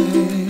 up high,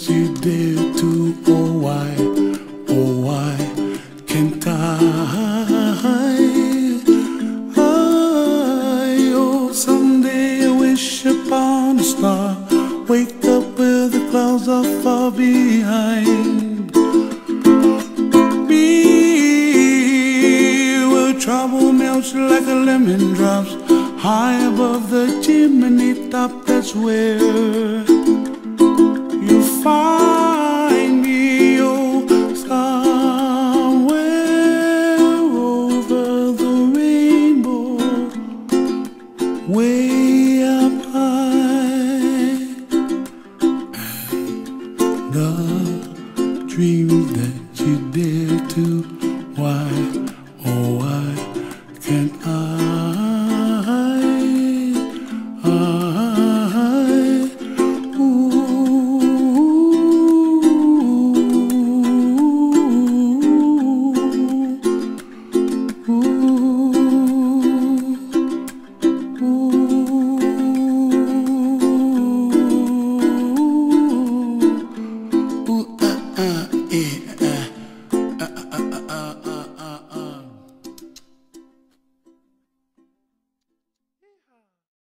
you dare to, oh, why, oh, why can't I? I, oh, someday I wish upon a star, wake up where the clouds are far behind. Be where trouble melts like a lemon drops high above the chimney top. That's where way up high. And the dreams that you dare to, why, oh, why can I? I ooh, ooh, ooh.